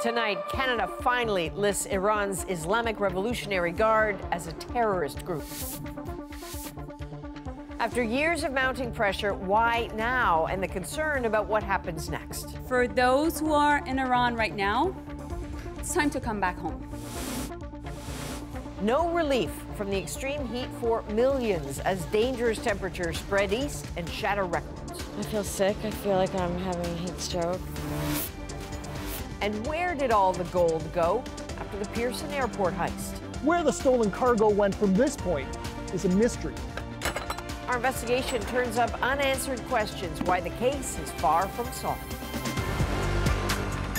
Tonight, Canada finally lists Iran's Islamic Revolutionary Guard as a terrorist group. After years of mounting pressure, why now? And the concern about what happens next. For those who are in Iran right now, it's time to come back home. No relief from the extreme heat for millions as dangerous temperatures spread east and shatter records. I feel sick. I feel like I'm having a heat stroke. And where did all the gold go after the Pearson Airport heist? Where the stolen cargo went from this point is a mystery. Our investigation turns up unanswered questions why the case is far from solved.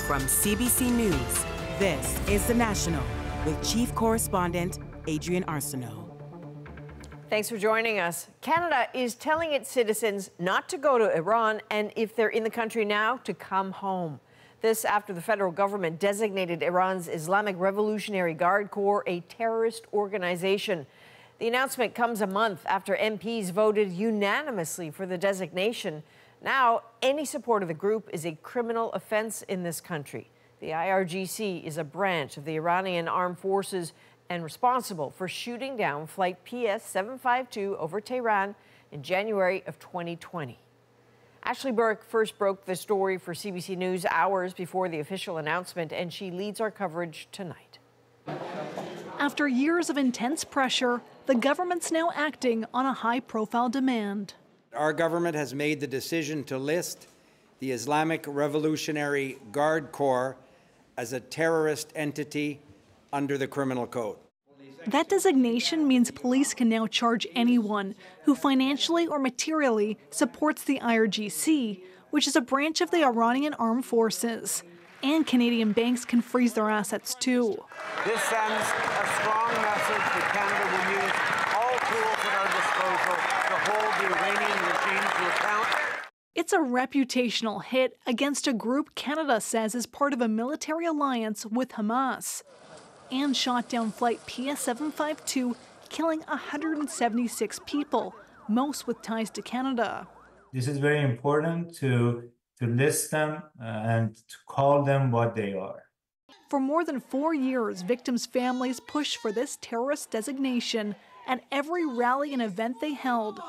From CBC News, this is The National with Chief Correspondent Adrienne Arsenault. Thanks for joining us. Canada is telling its citizens not to go to Iran and if they're in the country now, to come home. This after the federal government designated Iran's Islamic Revolutionary Guard Corps a terrorist organization. The announcement comes a month after MPs voted unanimously for the designation. Now, any support of the group is a criminal offense in this country. The IRGC is a branch of the Iranian armed forces and responsible for shooting down Flight PS 752 over Tehran in January of 2020. Ashley Burke first broke the story for CBC News hours before the official announcement, and she leads our coverage tonight. After years of intense pressure, the government's now acting on a high profile demand. Our government has made the decision to list the Islamic Revolutionary Guard Corps as a terrorist entity under the Criminal Code. That designation means police can now charge anyone who financially or materially supports the IRGC, which is a branch of the Iranian armed forces. And Canadian banks can freeze their assets too. This sends a strong message that Canada will use all tools at our disposal to hold the Iranian regime to account. It's a reputational hit against a group Canada says is part of a military alliance with Hamas and shot down flight PS 752, killing 176 people, most with ties to Canada. This is very important to, to list them uh, and to call them what they are. For more than four years, victims' families pushed for this terrorist designation at every rally and event they held,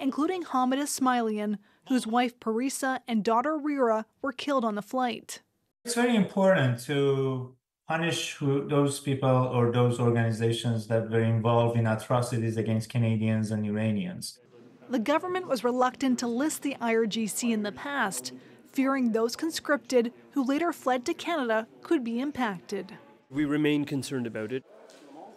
including Hamed Esmaeilion, whose wife Parisa and daughter Reera were killed on the flight. It's very important to punish who, those people or those organizations that were involved in atrocities against Canadians and Iranians. The government was reluctant to list the IRGC in the past, fearing those conscripted who later fled to Canada could be impacted. We remain concerned about it.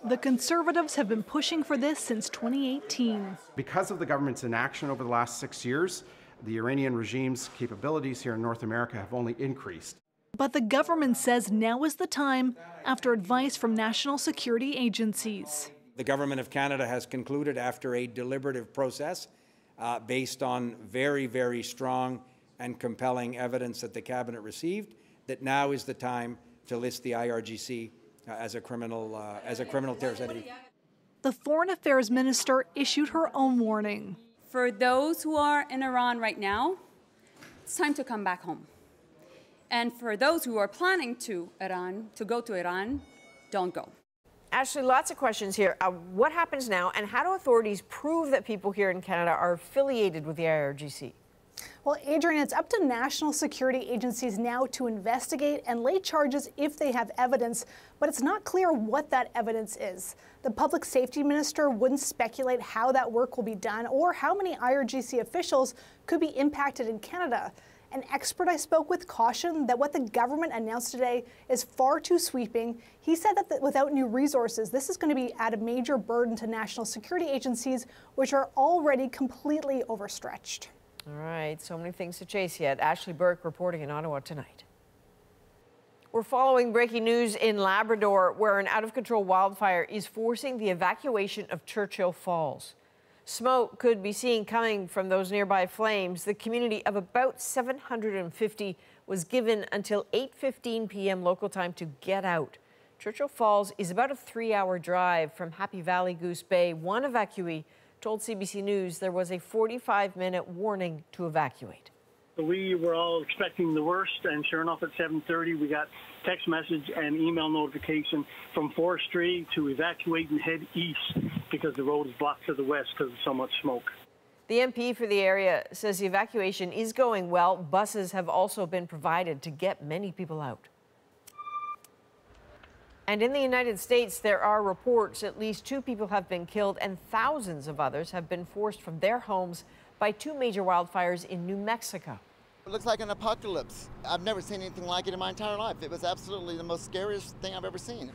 The Conservatives have been pushing for this since 2018. Because of the government's inaction over the last six years, the Iranian regime's capabilities here in North America have only increased. But the government says now is the time after advice from national security agencies. The Government of Canada has concluded after a deliberative process uh, based on very, very strong and compelling evidence that the Cabinet received that now is the time to list the IRGC uh, as a criminal uh, as a criminal terrorist entity. The Foreign Affairs Minister issued her own warning. For those who are in Iran right now, it's time to come back home. And for those who are planning to Iran, to go to Iran, don't go. Ashley, lots of questions here. Uh, what happens now, and how do authorities prove that people here in Canada are affiliated with the IRGC? Well, Adrienne, it's up to national security agencies now to investigate and lay charges if they have evidence, but it's not clear what that evidence is. The public safety minister wouldn't speculate how that work will be done or how many IRGC officials could be impacted in Canada. An expert I spoke with cautioned that what the government announced today is far too sweeping. He said that without new resources, this is going to be add a major burden to national security agencies, which are already completely overstretched. All right, so many things to chase yet. Ashley Burke reporting in Ottawa tonight. We're following breaking news in Labrador, where an out of control wildfire is forcing the evacuation of Churchill Falls. Smoke could be seen coming from those nearby flames. The community of about 750 was given until 8:15 p.m. local time to get out. Churchill Falls is about a three-hour drive from Happy Valley Goose Bay. One evacuee told CBC News there was a 45 minute warning to evacuate. We were all expecting the worst, and sure enough, at 7:30, we got text message and email notification from forestry to evacuate and head east because the road is blocked to the west because of so much smoke. The MP for the area says the evacuation is going well. Buses have also been provided to get many people out. And in the United States, there are reports at least two people have been killed and thousands of others have been forced from their homes by two major wildfires in New Mexico. It looks like an apocalypse. I've never seen anything like it in my entire life. It was absolutely the most scariest thing I've ever seen.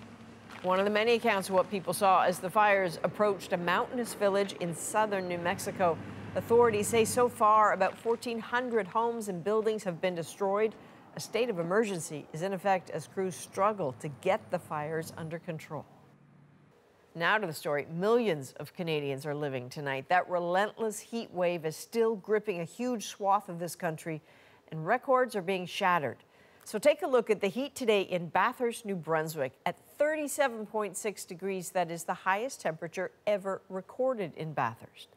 One of the many accounts of what people saw as the fires approached a mountainous village in southern New Mexico. Authorities say so far about 1,400 homes and buildings have been destroyed. A state of emergency is in effect as crews struggle to get the fires under control. Now to the story. Millions of Canadians are living tonight. That relentless heat wave is still gripping a huge swath of this country and records are being shattered. So take a look at the heat today in Bathurst, New Brunswick at 37.6 degrees. That is the highest temperature ever recorded in Bathurst.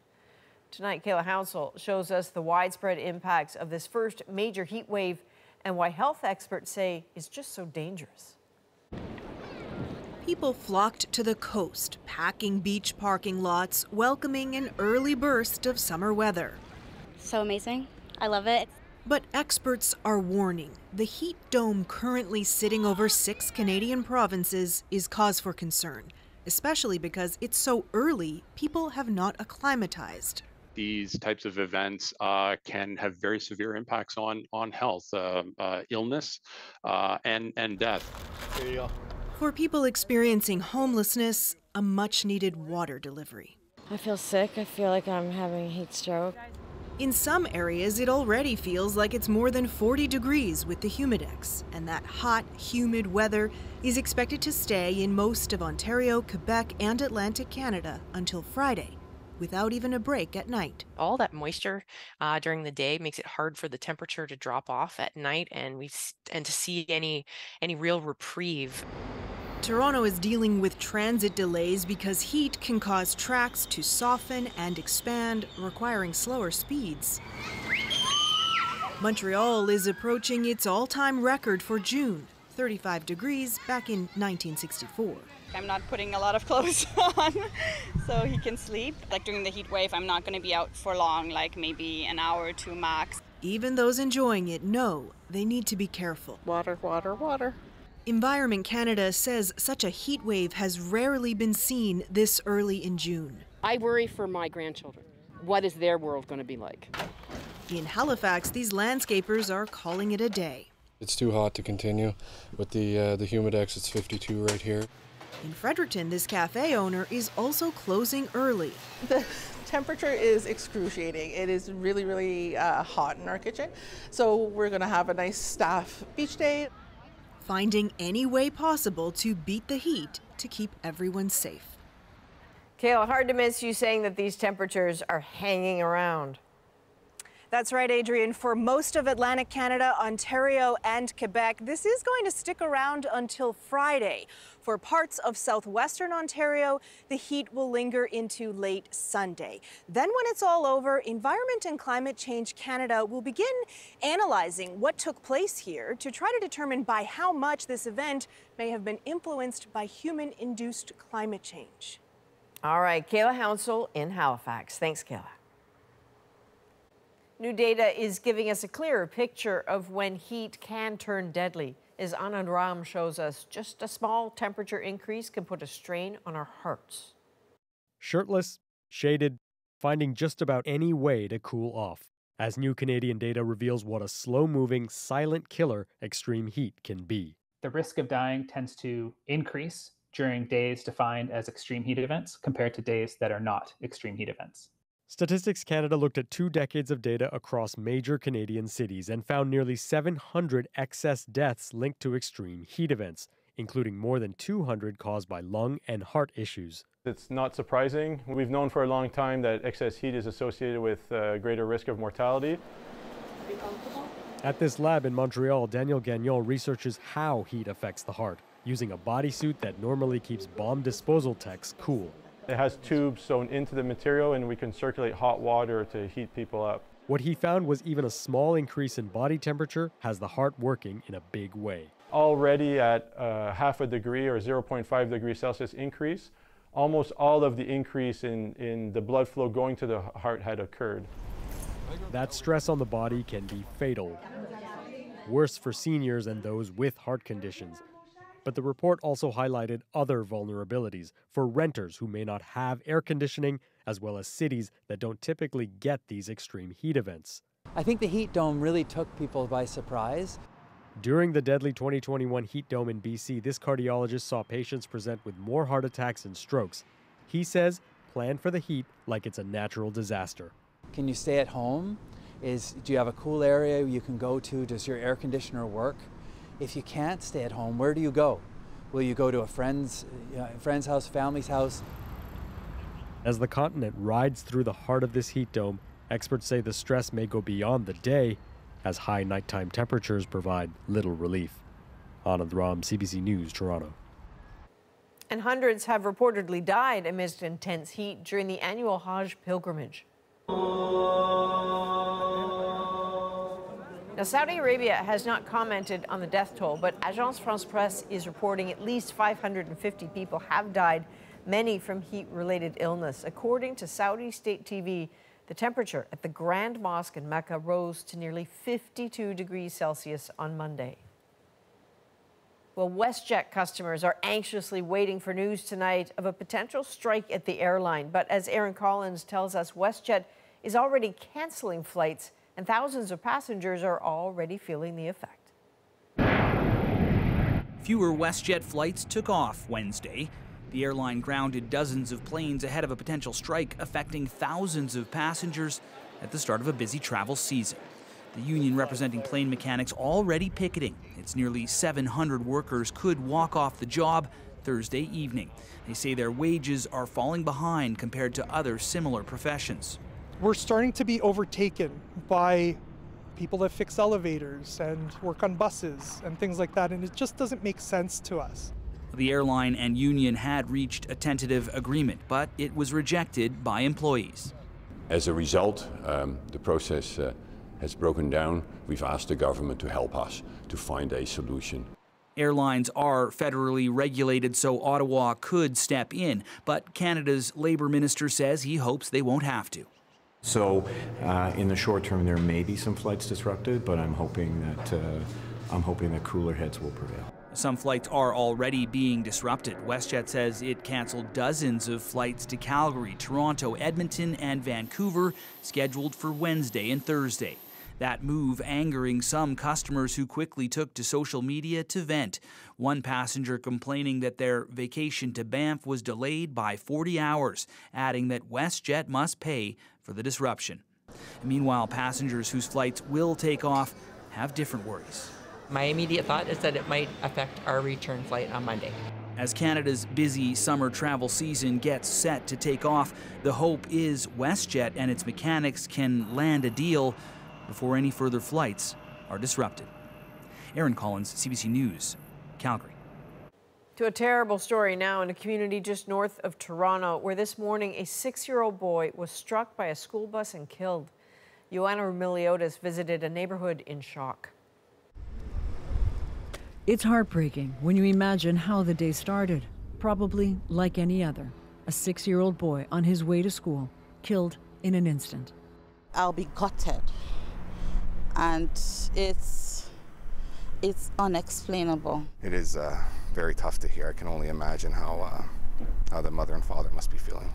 Tonight, Kayla Hounsell shows us the widespread impacts of this first major heat wave and why health experts say it's just so dangerous. People flocked to the coast, packing beach parking lots, welcoming an early burst of summer weather. So amazing. I love it. But experts are warning the heat dome currently sitting over six Canadian provinces is cause for concern, especially because it's so early, people have not acclimatized. These types of events uh, can have very severe impacts on on health, uh, uh, illness, uh, and and death. There you go. For people experiencing homelessness, a much needed water delivery. I feel sick. I feel like I'm having a heat stroke. In some areas, it already feels like it's more than 40 degrees with the humidex, and that hot, humid weather is expected to stay in most of Ontario, Quebec, and Atlantic Canada until Friday, without even a break at night. All that moisture uh, during the day makes it hard for the temperature to drop off at night, and we and to see any any real reprieve. Toronto is dealing with transit delays because heat can cause tracks to soften and expand, requiring slower speeds. Montreal is approaching its all time record for June 35 degrees back in 1964. I'm not putting a lot of clothes on so he can sleep. Like during the heat wave, I'm not going to be out for long, like maybe an hour or two max. Even those enjoying it know they need to be careful. Water, water, water. Environment Canada says such a heat wave has rarely been seen this early in June. I worry for my grandchildren. What is their world going to be like? In Halifax, these landscapers are calling it a day. It's too hot to continue. With the uh, the humidex, it's 52 right here. In Fredericton, this cafe owner is also closing early. The temperature is excruciating. It is really, really uh, hot in our kitchen. So we're going to have a nice staff beach day finding any way possible to beat the heat to keep everyone safe. Kayla, hard to miss you saying that these temperatures are hanging around. That's right, Adrienne. For most of Atlantic Canada, Ontario, and Quebec, this is going to stick around until Friday. For parts of southwestern Ontario, the heat will linger into late Sunday. Then, when it's all over, Environment and Climate Change Canada will begin analyzing what took place here to try to determine by how much this event may have been influenced by human induced climate change. All right, Kayla Hounsell in Halifax. Thanks, Kayla. New data is giving us a clearer picture of when heat can turn deadly. As Anand Ram shows us, just a small temperature increase can put a strain on our hearts. Shirtless, shaded, finding just about any way to cool off, as new Canadian data reveals what a slow moving, silent killer extreme heat can be. The risk of dying tends to increase during days defined as extreme heat events compared to days that are not extreme heat events. Statistics Canada looked at two decades of data across major Canadian cities and found nearly 700 excess deaths linked to extreme heat events, including more than 200 caused by lung and heart issues. It's not surprising. We've known for a long time that excess heat is associated with a greater risk of mortality. At this lab in Montreal, Daniel Gagnon researches how heat affects the heart, using a bodysuit that normally keeps bomb disposal techs cool. It has tubes sewn into the material and we can circulate hot water to heat people up. What he found was even a small increase in body temperature has the heart working in a big way. Already at uh, half a degree or 0.5 degrees Celsius increase, almost all of the increase in, in the blood flow going to the heart had occurred. That stress on the body can be fatal. Worse for seniors and those with heart conditions. But the report also highlighted other vulnerabilities for renters who may not have air conditioning, as well as cities that don't typically get these extreme heat events. I think the heat dome really took people by surprise. During the deadly 2021 heat dome in BC, this cardiologist saw patients present with more heart attacks and strokes. He says, plan for the heat like it's a natural disaster. Can you stay at home? Is do you have a cool area you can go to? Does your air conditioner work? If you can't stay at home, where do you go? Will you go to a friend's uh, friend's house, family's house? As the continent rides through the heart of this heat dome, experts say the stress may go beyond the day as high nighttime temperatures provide little relief. Anand Ram, CBC News, Toronto. And hundreds have reportedly died amidst intense heat during the annual Hajj pilgrimage. Now, Saudi Arabia has not commented on the death toll, but Agence France Presse is reporting at least 550 people have died, many from heat related illness. According to Saudi state TV, the temperature at the Grand Mosque in Mecca rose to nearly 52 degrees Celsius on Monday. Well, WestJet customers are anxiously waiting for news tonight of a potential strike at the airline. But as Erin Collins tells us, WestJet is already canceling flights, and thousands of passengers are already feeling the effect. Fewer WestJet flights took off Wednesday. The airline grounded dozens of planes ahead of a potential strike affecting thousands of passengers at the start of a busy travel season. The union representing plane mechanics already picketing. Its nearly 700 workers could walk off the job Thursday evening. They say their wages are falling behind compared to other similar professions. We're starting to be overtaken by people that fix elevators and work on buses and things like that, and it just doesn't make sense to us. The airline and union had reached a tentative agreement, but it was rejected by employees. As a result, um, the process uh, has broken down. We've asked the government to help us to find a solution. Airlines are federally regulated, so Ottawa could step in, but Canada's Labour Minister says he hopes they won't have to. So, uh, in the short term, there may be some flights disrupted, but I'm hoping that uh, I'm hoping that cooler heads will prevail. Some flights are already being disrupted. WestJet says it canceled dozens of flights to Calgary, Toronto, Edmonton, and Vancouver, scheduled for Wednesday and Thursday. That move angering some customers who quickly took to social media to vent. One passenger complaining that their vacation to Banff was delayed by 40 hours, adding that WestJet must pay for the disruption. Meanwhile, passengers whose flights will take off have different worries. My immediate thought is that it might affect our return flight on Monday. As Canada's busy summer travel season gets set to take off, the hope is WestJet and its mechanics can land a deal before any further flights are disrupted. Erin Collins, CBC News, Calgary. To a terrible story now in a community just north of Toronto, where this morning a six year old boy was struck by a school bus and killed. Joanna Roumeliotis visited a neighborhood in shock. It's heartbreaking when you imagine how the day started. Probably like any other. A six year old boy on his way to school, killed in an instant. I'll be gutted. And it's it's unexplainable. It is uh, very tough to hear. I can only imagine how uh, how the mother and father must be feeling.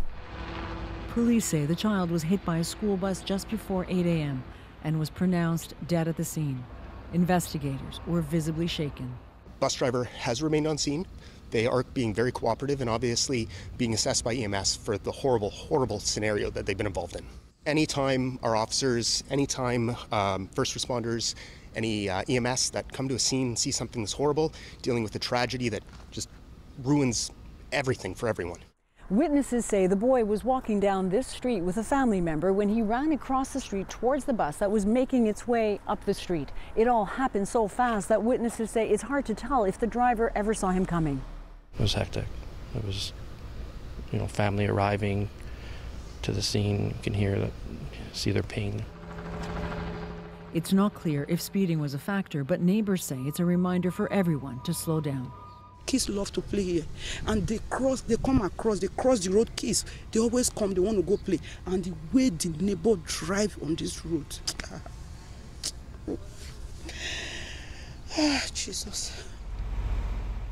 Police say the child was hit by a school bus just before 8 a.m. and was pronounced dead at the scene. Investigators were visibly shaken. Bus driver has remained on scene. They are being very cooperative and obviously being assessed by EMS for the horrible, horrible scenario that they've been involved in. Anytime our officers, anytime um, first responders, any uh, EMS that come to a scene see something that's horrible, dealing with a tragedy that just ruins everything for everyone. Witnesses say the boy was walking down this street with a family member when he ran across the street towards the bus that was making its way up the street. It all happened so fast that witnesses say it's hard to tell if the driver ever saw him coming. It was hectic. It was, you know, family arriving to the scene. You can hear, see their pain. It's not clear if speeding was a factor, but neighbors say it's a reminder for everyone to slow down. Kids love to play here, and they cross, they come across, they cross the road. Kids, they always come, they want to go play, and the way the neighbor drive on this road, ah, Jesus.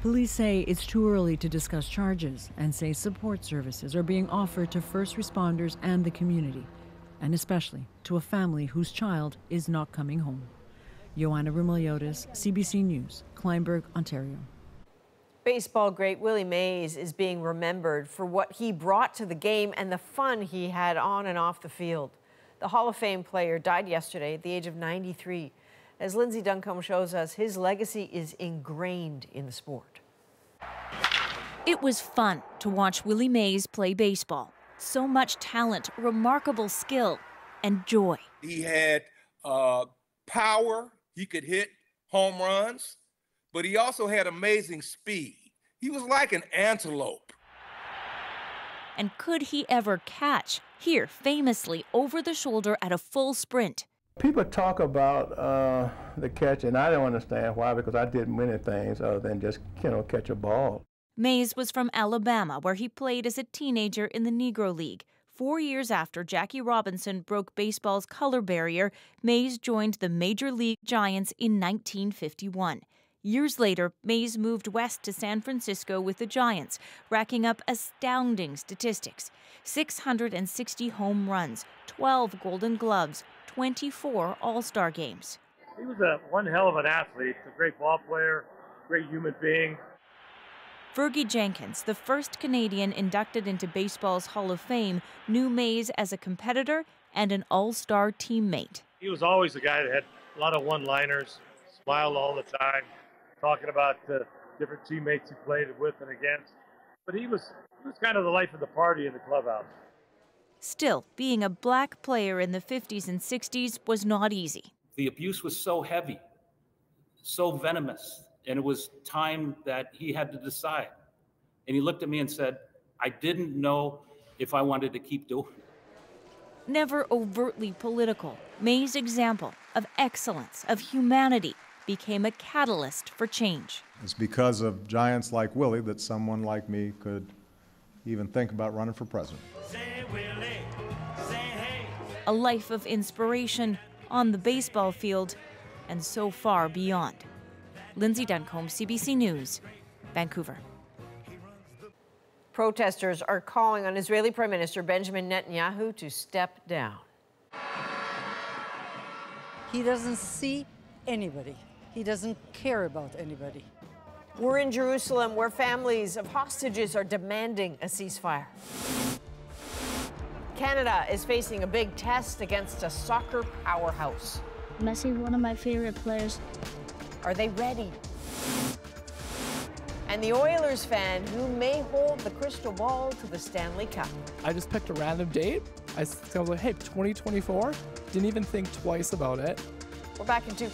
Police say it's too early to discuss charges and say support services are being offered to first responders and the community, and especially to a family whose child is not coming home. Joanna Roumeliotis, CBC News, Kleinburg, Ontario. Baseball great Willie Mays is being remembered for what he brought to the game and the fun he had on and off the field. The Hall of Fame player died yesterday at the age of 93. As Lindsay Duncombe shows us, his legacy is ingrained in the sport. It was fun to watch Willie Mays play baseball. So much talent, remarkable skill, and joy. He had uh, power, he could hit home runs, but he also had amazing speed. He was like an antelope. And could he ever catch? Here, famously, over the shoulder at a full sprint. People talk about uh, the catch, and I don't understand why, because I did many things other than just, you know, catch a ball. Mays was from Alabama, where he played as a teenager in the Negro League. Four years after Jackie Robinson broke baseball's color barrier, Mays joined the Major League Giants in 1951. Years later, Mays moved west to San Francisco with the Giants, racking up astounding statistics 660 home runs, 12 Golden Gloves, 24 All Star games. He was a one hell of an athlete, a great ball player, great human being. Fergie Jenkins, the first Canadian inducted into baseball's Hall of Fame, knew Mays as a competitor and an all star teammate. He was always a guy that had a lot of one liners, smiled all the time, talking about the different teammates he played with and against. But he was, he was kind of the life of the party in the clubhouse. Still, being a black player in the 50s and 60s was not easy. The abuse was so heavy, so venomous, and it was time that he had to decide. And he looked at me and said, I didn't know if I wanted to keep doing it. Never overtly political, Mays' example of excellence, of humanity, became a catalyst for change. It's because of giants like Willie that someone like me could even think about running for president. A life of inspiration on the baseball field and so far beyond. Lindsay Duncombe, CBC News, Vancouver. Protesters are calling on Israeli Prime Minister Benjamin Netanyahu to step down. He doesn't see anybody. He doesn't care about anybody. We're in Jerusalem where families of hostages are demanding a ceasefire. Canada is facing a big test against a soccer powerhouse. Messi, one of my favorite players. Are they ready? And the Oilers fan who may hold the crystal ball to the Stanley Cup. I just picked a random date. I was like, hey, 2024? Didn't even think twice about it. We're back in two.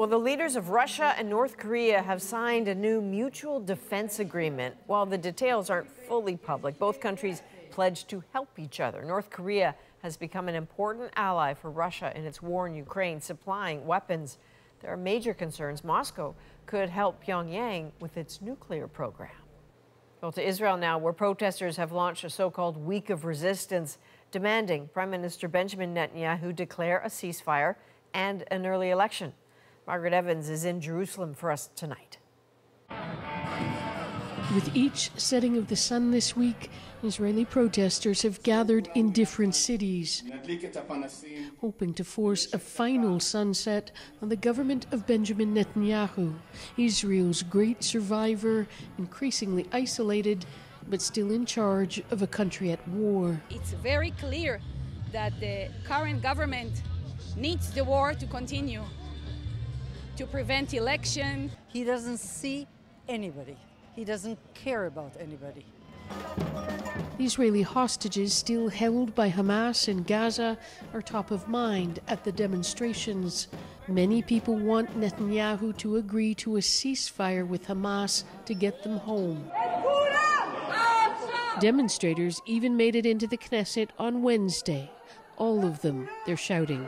Well, the leaders of Russia and North Korea have signed a new mutual defense agreement. While the details aren't fully public, both countries pledged to help each other. North Korea has become an important ally for Russia in its war in Ukraine, supplying weapons. There are major concerns Moscow could help Pyongyang with its nuclear program. Well, to Israel now, where protesters have launched a so called week of resistance, demanding Prime Minister Benjamin Netanyahu declare a ceasefire and an early election. Margaret Evans is in Jerusalem for us tonight. With each setting of the sun this week, Israeli protesters have gathered in different cities, hoping to force a final sunset on the government of Benjamin Netanyahu, Israel's great survivor, increasingly isolated, but still in charge of a country at war. It's very clear that the current government needs the war to continue to prevent election. He doesn't see anybody. He doesn't care about anybody. The Israeli hostages still held by Hamas in Gaza are top of mind at the demonstrations. Many people want Netanyahu to agree to a ceasefire with Hamas to get them home. Demonstrators even made it into the Knesset on Wednesday. All of them, they're shouting.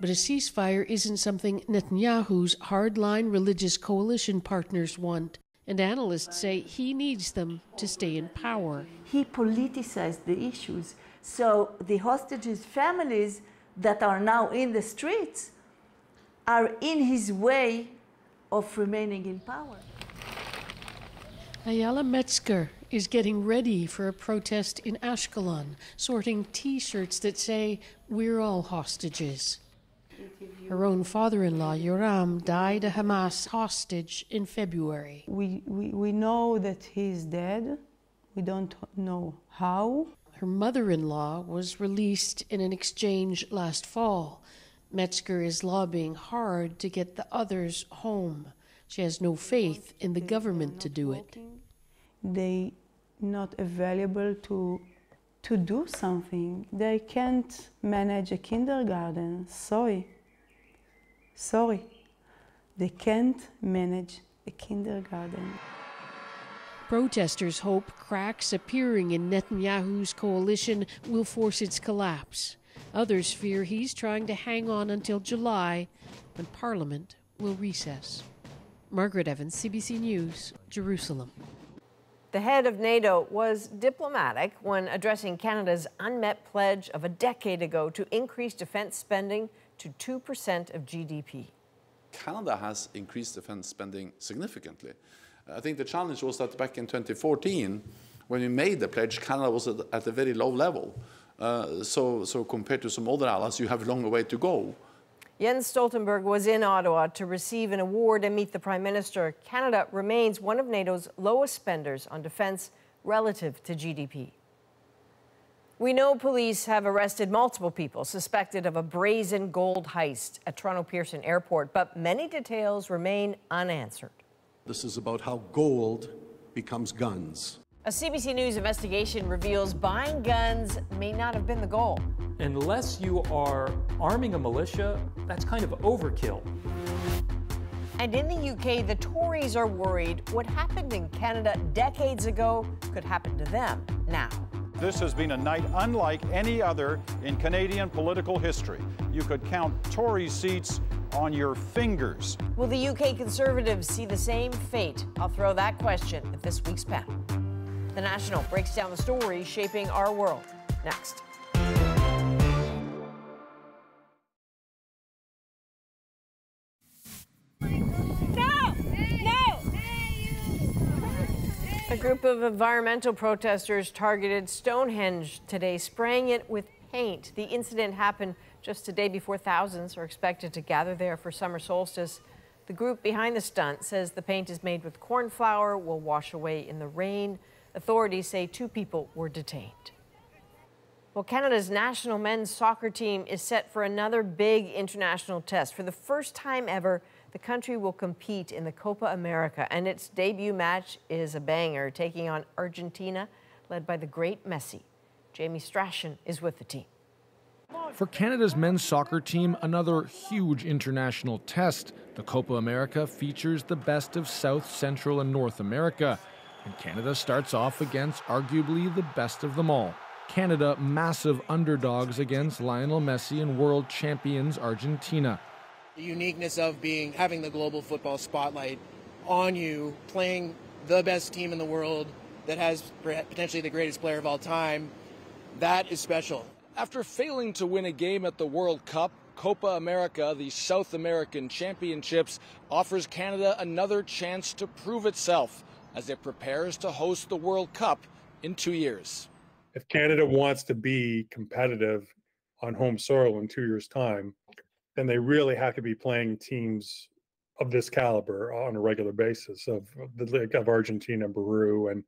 But a ceasefire isn't something Netanyahu's hardline religious coalition partners want, and analysts say he needs them to stay in power. He politicized the issues. So the hostages' families that are now in the streets are in his way of remaining in power. Ayelet Metzger is getting ready for a protest in Ashkelon, sorting t shirts that say, We're all hostages. Her own father in law, Yoram, died a Hamas hostage in February. We, we, we know that he's dead. We don't know how. Her mother in law was released in an exchange last fall. Metzger is lobbying hard to get the others home. She has no faith in the government to do it. They not available to to do something. They can't manage a kindergarten. Sorry. Sorry. They can't manage a kindergarten. Protesters hope cracks appearing in Netanyahu's coalition will force its collapse. Others fear he's trying to hang on until July when Parliament will recess. Margaret Evans, CBC News, Jerusalem. The head of NATO was diplomatic when addressing Canada's unmet pledge of a decade ago to increase defense spending to 2% of GDP. Canada has increased defense spending significantly. I think the challenge was that back in 2014, when we made the pledge, Canada was at, a very low level. Uh, so, so compared to some other allies, you have a longer way to go. Jens Stoltenberg was in Ottawa to receive an award and meet the Prime Minister. Canada remains one of NATO's lowest spenders on defense relative to GDP. We know police have arrested multiple people suspected of a brazen gold heist at Toronto Pearson Airport, but many details remain unanswered. This is about how gold becomes guns. A CBC News investigation reveals buying guns may not have been the goal. Unless you are arming a militia, that's kind of overkill. And in the UK, the Tories are worried what happened in Canada decades ago could happen to them now. This has been a night unlike any other in Canadian political history. You could count Tory seats on your fingers. Will the UK Conservatives see the same fate? I'll throw that question at this week's panel. The National breaks down the stories shaping our world. Next. A group of environmental protesters targeted Stonehenge today, spraying it with paint. The incident happened just a day before thousands are expected to gather there for summer solstice. The group behind the stunt says the paint is made with corn flour, will wash away in the rain. Authorities say two people were detained. Well, Canada's national men's soccer team is set for another big international test. For the first time ever, the country will compete in the Copa America, and its debut match is a banger, taking on Argentina, led by the great Messi. Jamie Strachan is with the team. For Canada's men's soccer team, another huge international test. The Copa America features the best of South, Central, and North America. And Canada starts off against arguably the best of them all. Canada, massive underdogs against Lionel Messi and world champions Argentina. The uniqueness of being having the global football spotlight on you, playing the best team in the world that has potentially the greatest player of all time, that is special. After failing to win a game at the World Cup, Copa America, the South American Championships, offers Canada another chance to prove itself as it prepares to host the World Cup in two years. If Canada wants to be competitive on home soil in two years' time, then they really have to be playing teams of this caliber on a regular basis of the of Argentina, Peru, and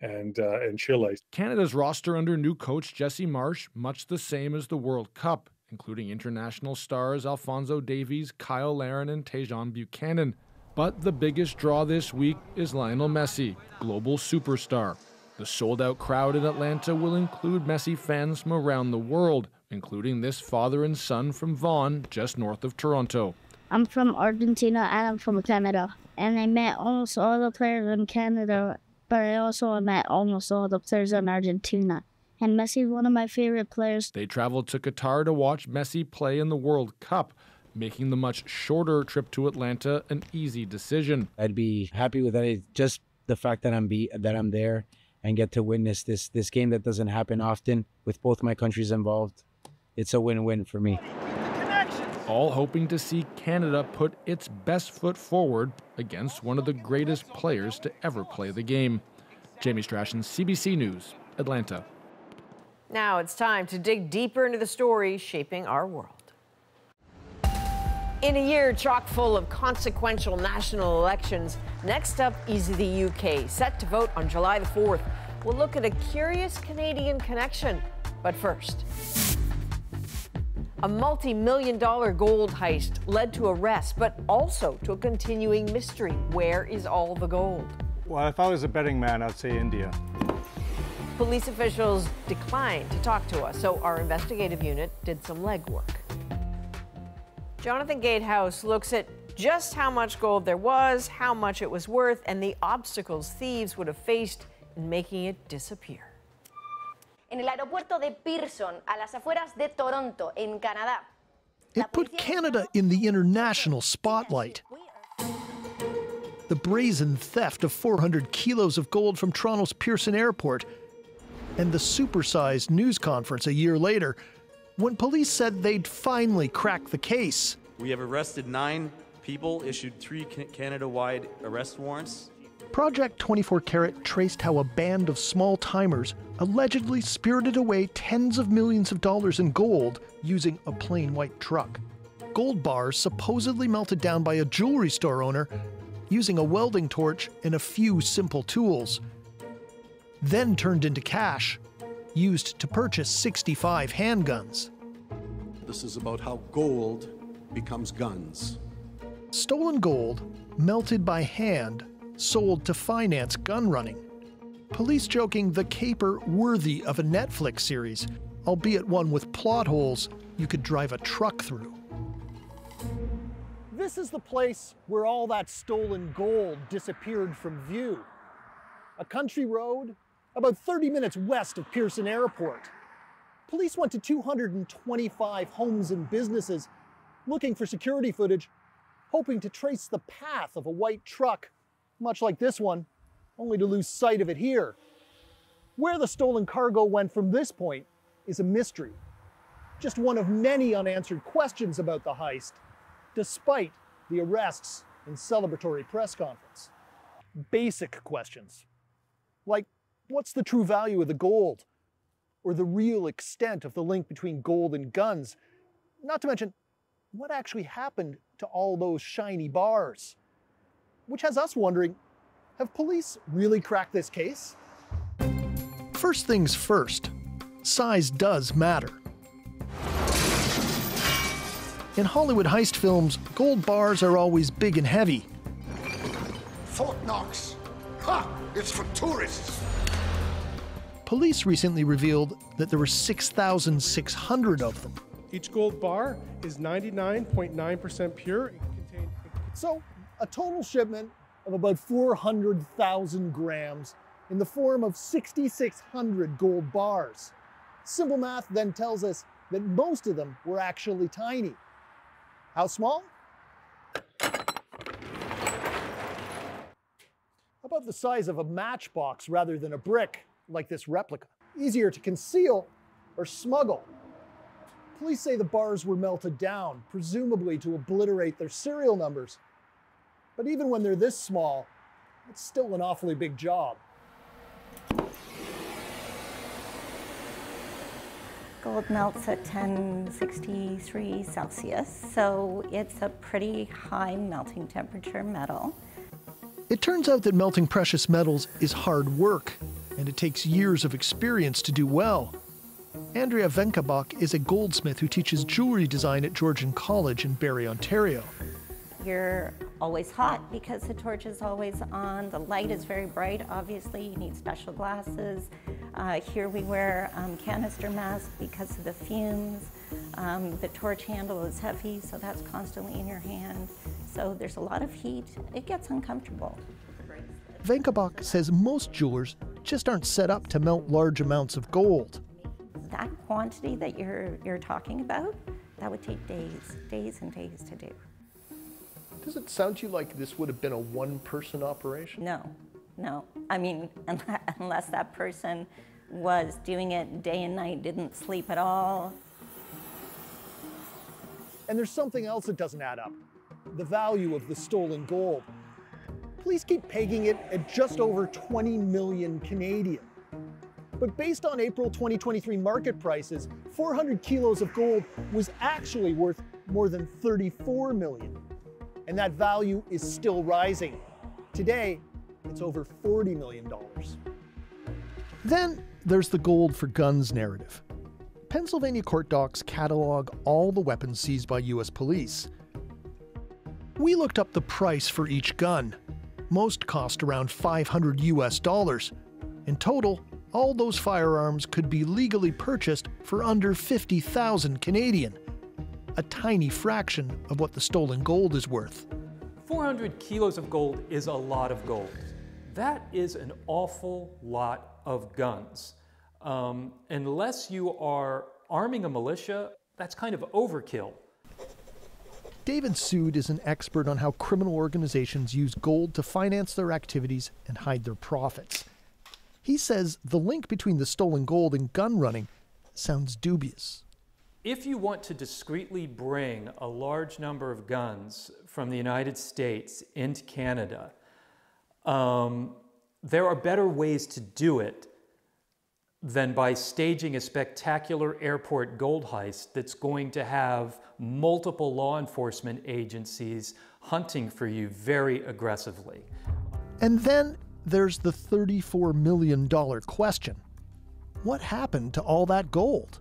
and uh, and Chile. Canada's roster under new coach Jesse Marsch, much the same as the World Cup, including international stars Alphonso Davies, Cyle Larin, and Tajon Buchanan. But the biggest draw this week is Lionel Messi, global superstar. The sold out crowd in Atlanta will include Messi fans from around the world, including this father and son from Vaughan, just north of Toronto. I'm from Argentina and I'm from Canada. And I met almost all the players in Canada, but I also met almost all the players in Argentina. And Messi is one of my favorite players. They traveled to Qatar to watch Messi play in the World Cup, making the much shorter trip to Atlanta an easy decision. I'd be happy with that. It's just the fact that I'm be that I'm there and get to witness this this game that doesn't happen often with both my countries involved. It's a win-win for me all hoping to see Canada put its best foot forward against one of the greatest players to ever play the game. Jamie Strachan, CBC News, Atlanta. Now it's time to dig deeper into the stories shaping our world. In a year chock full of consequential national elections, next up is the UK, set to vote on July the 4th. We'll look at a curious Canadian connection. But first, a multi million dollar gold heist led to arrests, but also to a continuing mystery. Where is all the gold? Well, if I was a betting man, I'd say India. Police officials declined to talk to us, so our investigative unit did some legwork. Jonathan Gatehouse looks at just how much gold there was, how much it was worth, and the obstacles thieves would have faced in making it disappear. en el aeropuerto de Pearson, a las afueras de Toronto, en Canadá. It put Canada in the international spotlight. The brazen theft of 400 kilos of gold from Toronto's Pearson Airport, and the supersized news conference a year later when police said they'd finally cracked the case. We have arrested nine people, issued three Canada wide arrest warrants. Project 24 Carat traced how a band of small timers allegedly spirited away tens of millions of dollars in gold using a plain white truck. Gold bars supposedly melted down by a jewelry store owner using a welding torch and a few simple tools. Then turned into cash, used to purchase 65 handguns. This is about how gold becomes guns. Stolen gold, melted by hand, sold to finance gun running. Police joking the caper worthy of a Netflix series, albeit one with plot holes you could drive a truck through. This is the place where all that stolen gold disappeared from view. A country road about 30 minutes west of Pearson Airport. Police went to 225 homes and businesses looking for security footage, hoping to trace the path of a white truck much like this one, only to lose sight of it here. Where the stolen cargo went from this point is a mystery. Just one of many unanswered questions about the heist, despite the arrests and celebratory press conference. Basic questions, like what's the true value of the gold? Or the real extent of the link between gold and guns? Not to mention, what actually happened to all those shiny bars? which has us wondering have police really cracked this case? First things first, size does matter. In Hollywood heist films, gold bars are always big and heavy. Fort Knox. Ha! It's for tourists. Police recently revealed that there were 6,600 of them. Each gold bar is 99.9% pure. So a total shipment of about 400,000 grams in the form of 6,600 gold bars. Simple math then tells us that most of them were actually tiny. How small? About the size of a matchbox rather than a brick, like this replica. Easier to conceal or smuggle. Police say the bars were melted down, presumably to obliterate their serial numbers, but even when they're this small, it's still an awfully big job. Gold melts at 1063 Celsius, so it's a pretty high melting temperature metal. It turns out that melting precious metals is hard work, and it takes years of experience to do well. Andrea Venkabach is a goldsmith who teaches jewelry design at Georgian College in Barrie, Ontario. You're always hot because the torch is always on. The light is very bright. Obviously, you need special glasses. Uh, here we wear um, canister masks because of the fumes. Um, the torch handle is heavy, so that's constantly in your hand. So there's a lot of heat. It gets uncomfortable. Venkabach says most jewelers just aren't set up to melt large amounts of gold. That quantity that you're, you're talking about, that would take days, days and days to do. Does it sound to you like this would have been a one person operation? No, no. I mean, unless that person was doing it day and night, didn't sleep at all. And there's something else that doesn't add up the value of the stolen gold. Police keep pegging it at just over 20 million Canadian. But based on April 2023 market prices, 400 kilos of gold was actually worth more than 34 million. And that value is still rising. Today, it's over $40 million. Then there's the gold for guns narrative. Pennsylvania court docs catalog all the weapons seized by US police. We looked up the price for each gun. Most cost around 500 US dollars. In total, all those firearms could be legally purchased for under 50,000 Canadian, a tiny fraction of what the stolen gold is worth. 400 kilos of gold is a lot of gold. That is an awful lot of guns. Um, unless you are arming a militia, that's kind of overkill. David Sood is an expert on how criminal organizations use gold to finance their activities and hide their profits. He says the link between the stolen gold and gun running sounds dubious. If you want to discreetly bring a large number of guns from the United States into Canada, um, there are better ways to do it than by staging a spectacular airport gold heist that's going to have multiple law enforcement agencies hunting for you very aggressively. And then there's the $34 million question What happened to all that gold?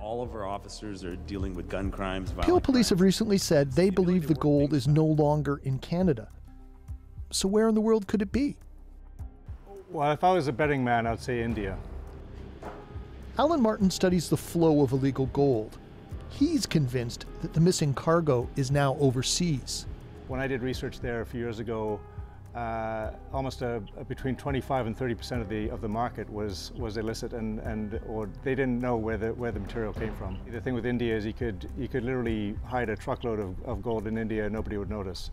All of our officers are dealing with gun crimes. Peel police have recently said they believe the gold is no longer in Canada. So, where in the world could it be? Well, if I was a betting man, I'd say India. Alan Martin studies the flow of illegal gold. He's convinced that the missing cargo is now overseas. When I did research there a few years ago, uh, almost a, a between 25 and 30 percent of the of the market was was illicit, and, and or they didn't know where the where the material came from. The thing with India is you could you could literally hide a truckload of, of gold in India, and nobody would notice.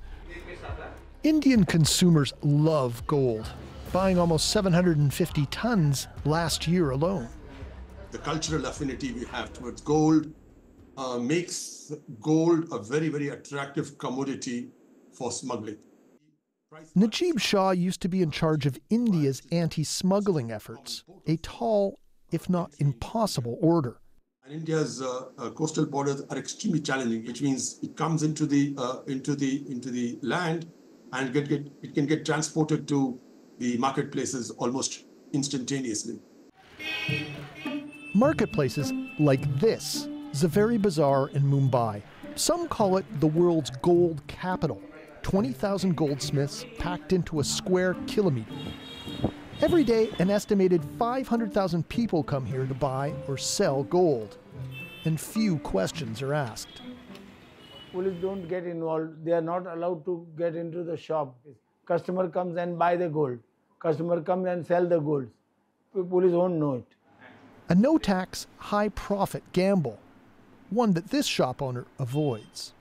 Indian consumers love gold, buying almost 750 tons last year alone. The cultural affinity we have towards gold uh, makes gold a very, very attractive commodity for smuggling. Najib Shah used to be in charge of India's anti smuggling efforts, a tall, if not impossible, order. And India's uh, uh, coastal borders are extremely challenging, which means it comes into the uh, into the into the land, and get, get, it can get transported to the marketplaces almost instantaneously. Marketplaces like this, Zaveri Bazaar in Mumbai. Some call it the world's gold capital. 20,000 goldsmiths packed into a square kilometer. Every day, an estimated 500,000 people come here to buy or sell gold, and few questions are asked. Police don't get involved. They are not allowed to get into the shop. Customer comes and buy the gold. Customer comes and sell the gold. Police won't know it. A no tax, high profit gamble, one that this shop owner avoids.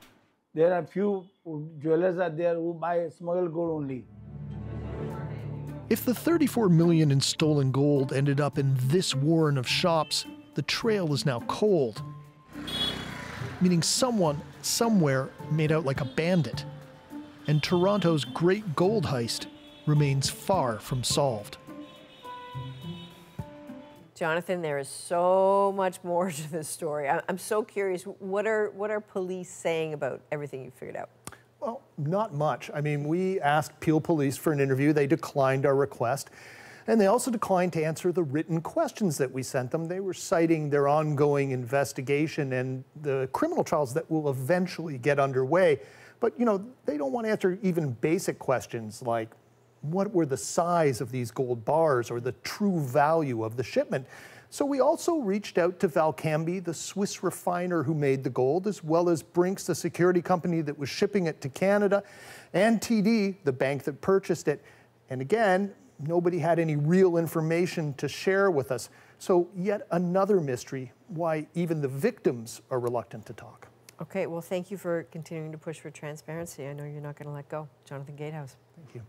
There are few jewelers out there who buy smuggled gold only. If the 34 million in stolen gold ended up in this warren of shops, the trail is now cold. Meaning someone, somewhere, made out like a bandit. And Toronto's great gold heist remains far from solved. Jonathan, there is so much more to this story. I'm so curious. What are what are police saying about everything you figured out? Well, not much. I mean, we asked Peel Police for an interview. They declined our request. And they also declined to answer the written questions that we sent them. They were citing their ongoing investigation and the criminal trials that will eventually get underway. But, you know, they don't want to answer even basic questions like what were the size of these gold bars or the true value of the shipment. So we also reached out to Valcambi, the Swiss refiner who made the gold, as well as Brinks, the security company that was shipping it to Canada, and TD, the bank that purchased it. And again, nobody had any real information to share with us. So, yet another mystery why even the victims are reluctant to talk. Okay, well, thank you for continuing to push for transparency. I know you're not going to let go. Jonathan Gatehouse. Thank you.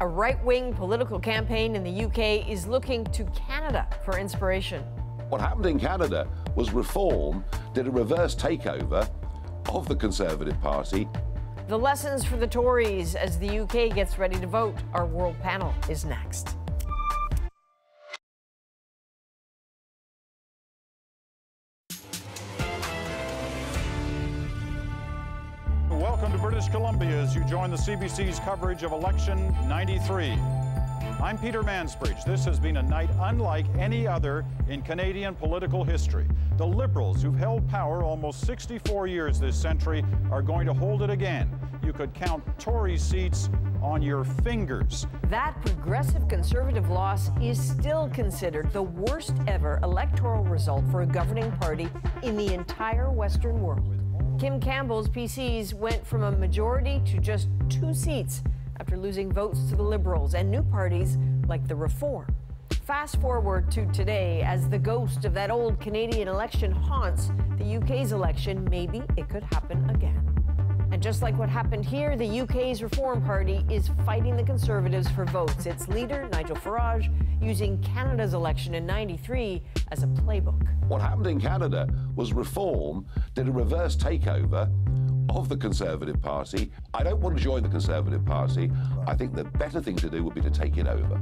A right wing political campaign in the UK is looking to Canada for inspiration. What happened in Canada was Reform did a reverse takeover of the Conservative Party. The lessons for the Tories as the UK gets ready to vote. Our world panel is next. British Columbia as you join the CBC's coverage of Election 93. I'm Peter Mansbridge. This has been a night unlike any other in Canadian political history. The Liberals, who've held power almost 64 years this century, are going to hold it again. You could count Tory seats on your fingers. That progressive conservative loss is still considered the worst ever electoral result for a governing party in the entire Western world. Kim Campbell's PCs went from a majority to just two seats after losing votes to the Liberals and new parties like the Reform. Fast forward to today, as the ghost of that old Canadian election haunts the UK's election, maybe it could happen again. And just like what happened here, the UK's Reform Party is fighting the Conservatives for votes. Its leader, Nigel Farage, using Canada's election in 93 as a playbook. What happened in Canada was Reform did a reverse takeover of the Conservative Party. I don't want to join the Conservative Party. I think the better thing to do would be to take it over.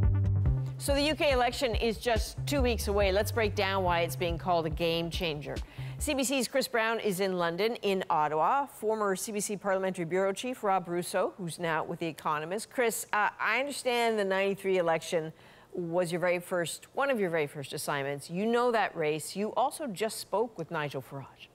So the UK election is just two weeks away. Let's break down why it's being called a game changer. CBC's Chris Brown is in London, in Ottawa. Former CBC Parliamentary Bureau Chief Rob Russo, who's now with The Economist. Chris, uh, I understand the 93 election was your very first, one of your very first assignments. You know that race. You also just spoke with Nigel Farage.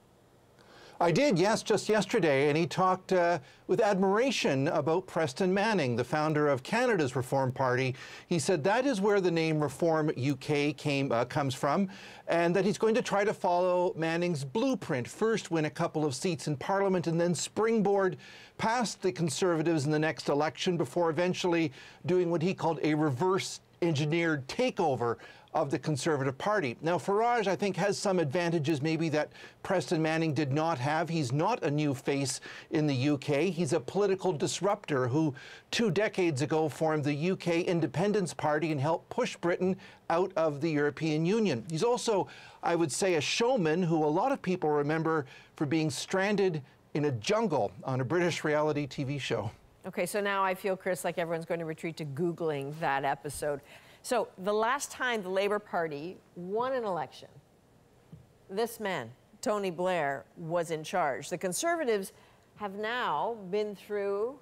I did, yes, just yesterday, and he talked uh, with admiration about Preston Manning, the founder of Canada's Reform Party. He said that is where the name Reform UK came uh, comes from, and that he's going to try to follow Manning's blueprint. First, win a couple of seats in Parliament, and then springboard past the Conservatives in the next election before eventually doing what he called a reverse engineered takeover of the Conservative Party. Now, Farage, I think, has some advantages maybe that Preston Manning did not have. He's not a new face in the UK. He's a political disruptor who two decades ago formed the UK Independence Party and helped push Britain out of the European Union. He's also, I would say, a showman who a lot of people remember for being stranded in a jungle on a British reality TV show. Okay, so now I feel, Chris, like everyone's going to retreat to Googling that episode. So the last time the Labour Party won an election, this man, Tony Blair, was in charge. The Conservatives have now been through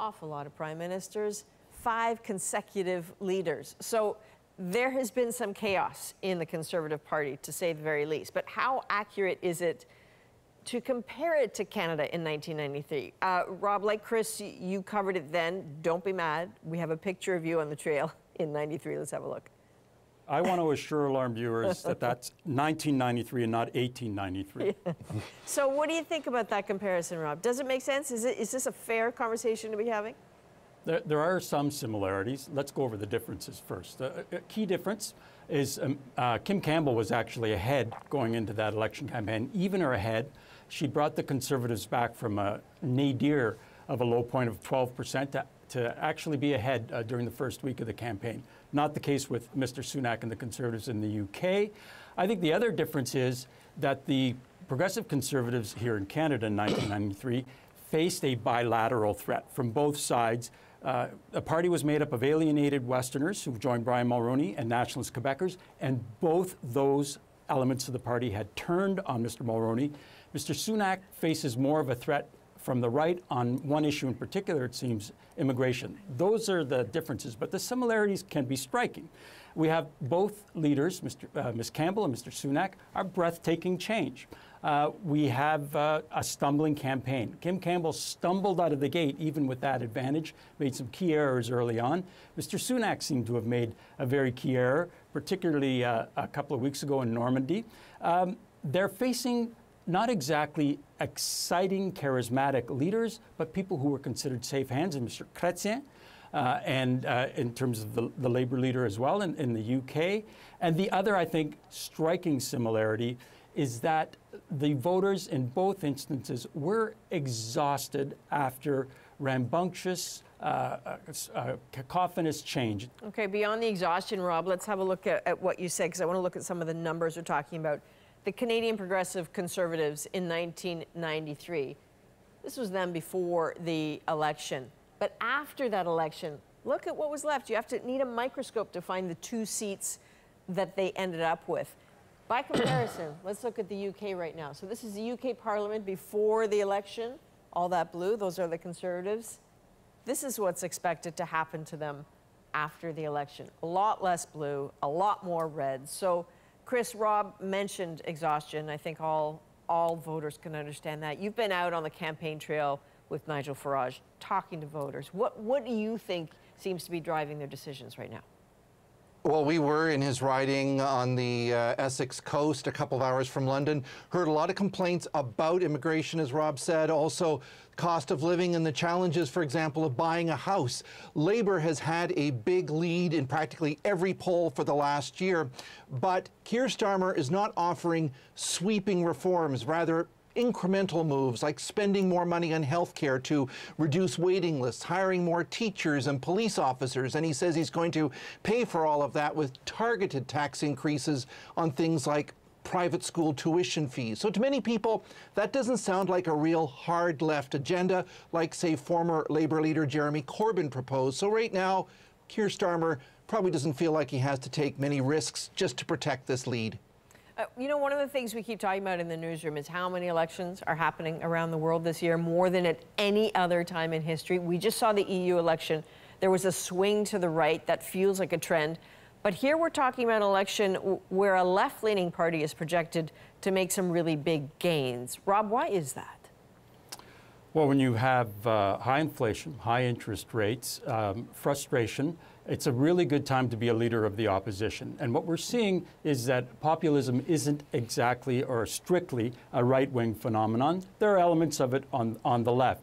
awful lot of prime ministers, five consecutive leaders. So there has been some chaos in the Conservative Party, to say the very least. But how accurate is it to compare it to Canada in 1993? Uh, Rob, like Chris, you covered it then. Don't be mad. We have a picture of you on the trail in 93. Let's have a look. I want to assure alarm viewers that that's 1993 and not 1893. Yeah. so what do you think about that comparison, Rob? Does it make sense? Is, it, is this a fair conversation to be having? There, there are some similarities. Let's go over the differences first. Uh, a key difference is um, uh, Kim Campbell was actually ahead going into that election campaign, even or ahead. She brought the Conservatives back from a nadir of a low point of 12% to to actually be ahead uh, during the first week of the campaign. Not the case with Mr. Sunak and the Conservatives in the UK. I think the other difference is that the Progressive Conservatives here in Canada in 1993 faced a bilateral threat from both sides. Uh, the party was made up of alienated Westerners who joined Brian Mulroney and nationalist Quebecers, and both those elements of the party had turned on Mr. Mulroney. Mr. Sunak faces more of a threat from the right on one issue in particular, it seems, immigration. Those are the differences, but the similarities can be striking. We have both leaders, Mr., uh, Ms. Campbell and Mr. Sunak, are breathtaking change. uh, we have uh, a stumbling campaign. Kim Campbell stumbled out of the gate, even with that advantage, made some key errors early on. Mr. Sunak seemed to have made a very key error, particularly uh, a couple of weeks ago in Normandy. Um, they're facing not exactly exciting, charismatic leaders, but people who were considered safe hands, and Mr. Chrétien, uh, and uh, in terms of the, the labor leader as well in, in the UK. And the other, I think, striking similarity is that the voters in both instances were exhausted after rambunctious, uh, uh, uh, cacophonous change. Okay, beyond the exhaustion, Rob, let's have a look at, at what you said, because I want to look at some of the numbers we're talking about. The Canadian Progressive Conservatives in 1993, this was them before the election. But after that election, look at what was left. You have to need a microscope to find the two seats that they ended up with. By comparison, let's look at the UK right now. So this is the UK Parliament before the election. All that blue, those are the Conservatives. This is what's expected to happen to them after the election. A lot less blue, a lot more red. So Chris, Rob mentioned exhaustion. I think all, all voters can understand that. You've been out on the campaign trail with Nigel Farage, talking to voters. What, what do you think seems to be driving their decisions right now? Well, we were in his riding on the uh, Essex coast, a couple of hours from London. Heard a lot of complaints about immigration, as Rob said. Also, cost of living and the challenges, for example, of buying a house. Labour has had a big lead in practically every poll for the last year. But Keir Starmer is not offering sweeping reforms, rather incremental moves like spending more money on health care to reduce waiting lists, hiring more teachers and police officers. And he says he's going to pay for all of that with targeted tax increases on things like private school tuition fees. So to many people, that doesn't sound like a real hard left agenda like, say, former Labour leader Jeremy Corbyn proposed. So right now, Keir Starmer probably doesn't feel like he has to take many risks just to protect this lead. Uh, you know, one of the things we keep talking about in the newsroom is how many elections are happening around the world this year, more than at any other time in history. We just saw the EU election. There was a swing to the right that feels like a trend. But here we're talking about an election where a left leaning party is projected to make some really big gains. Rob, why is that? Well, when you have uh, high inflation, high interest rates, um, frustration, it's a really good time to be a leader of the opposition. And what we're seeing is that populism isn't exactly or strictly a right wing phenomenon. There are elements of it on, on the left.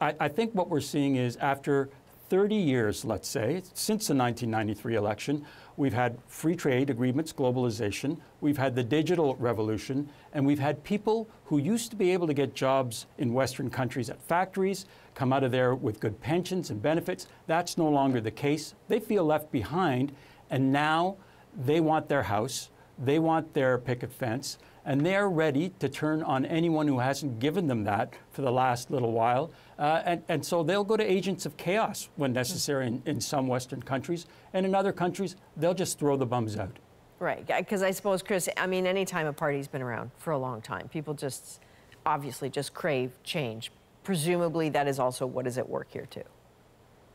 I, I think what we're seeing is after 30 years, let's say, since the 1993 election, We've had free trade agreements, globalization. We've had the digital revolution. And we've had people who used to be able to get jobs in Western countries at factories come out of there with good pensions and benefits. That's no longer the case. They feel left behind. And now they want their house, they want their picket fence, and they're ready to turn on anyone who hasn't given them that for the last little while. Uh, and, and so they'll go to agents of chaos when necessary in, in some Western countries. And in other countries, they'll just throw the bums out. Right. Because I suppose, Chris, I mean, any time a party's been around for a long time, people just obviously just crave change. Presumably, that is also what is at work here, too.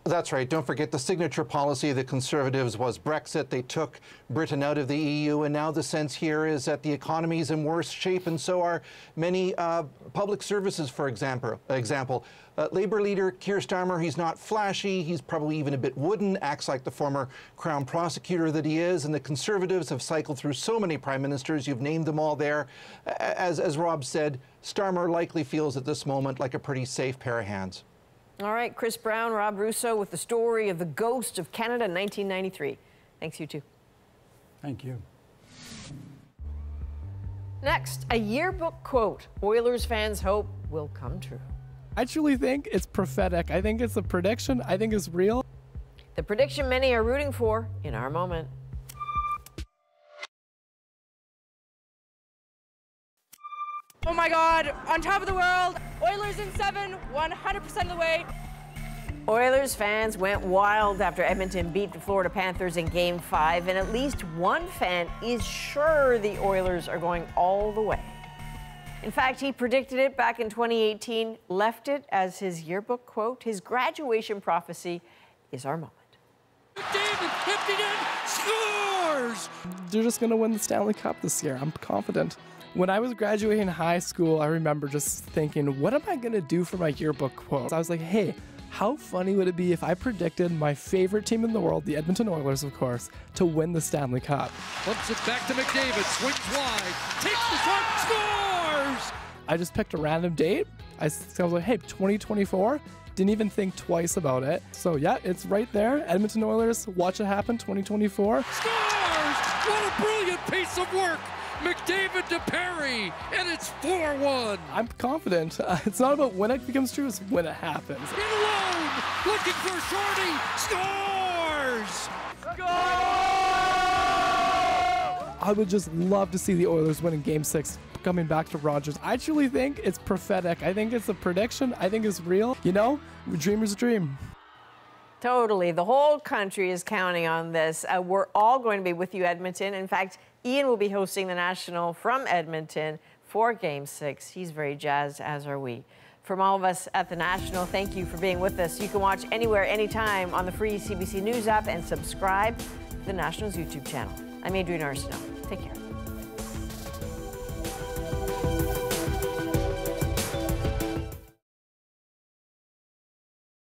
That's right. Don't forget the signature policy of the Conservatives was Brexit. They took Britain out of the EU, and now the sense here is that the economy is in worse shape, and so are many uh, public services, for example. example. Uh, Labour leader Keir Starmer, he's not flashy, he's probably even a bit wooden, acts like the former Crown prosecutor that he is, and the Conservatives have cycled through so many prime ministers, you've named them all there. As, as Rob said, Starmer likely feels at this moment like a pretty safe pair of hands. All right, Chris Brown, Rob Russo with the story of the ghost of Canada 1993. Thanks, you too. Thank you. Next, a yearbook quote Oilers fans hope will come true. I truly think it's prophetic. I think it's a prediction. I think it's real. The prediction many are rooting for in our moment. Oh my God, on top of the world, Oilers in seven, 100% of the way. Oilers fans went wild after Edmonton beat the Florida Panthers in Game 5, and at least one fan is sure the Oilers are going all the way. In fact, he predicted it back in 2018, left it as his yearbook quote. His graduation prophecy is our moment. David tipped it in, scores! scores! They're just going to win the Stanley Cup this year. I'm confident. When I was graduating high school, I remember just thinking, what am I going to do for my yearbook quote? I was like, hey, how funny would it be if I predicted my favorite team in the world, the Edmonton Oilers, of course, to win the Stanley Cup? Flips it back to McDavid, swings wide, takes the shot, scores! I just picked a random date. I, I was like, hey, 2024? Didn't even think twice about it. So, yeah, it's right there. Edmonton Oilers, watch it happen 2024. Scores! What a brilliant piece of work! McDavid to Perry, and it's 4 1. I'm confident. Uh, it's not about when it becomes true, it's when it happens. In alone, looking for Shorty, scores! I would just love to see the Oilers winning game six coming back to Rogers. I truly think it's prophetic. I think it's a prediction. I think it's real. You know, dreamers dream. Totally. The whole country is counting on this. Uh, we're all going to be with you, Edmonton. In fact, Ian will be hosting the National from Edmonton for Game 6. He's very jazzed, as are we. From all of us at the National, thank you for being with us. You can watch anywhere, anytime on the free CBC News app and subscribe to the National's YouTube channel. I'm Adrienne Arsenault. Take care.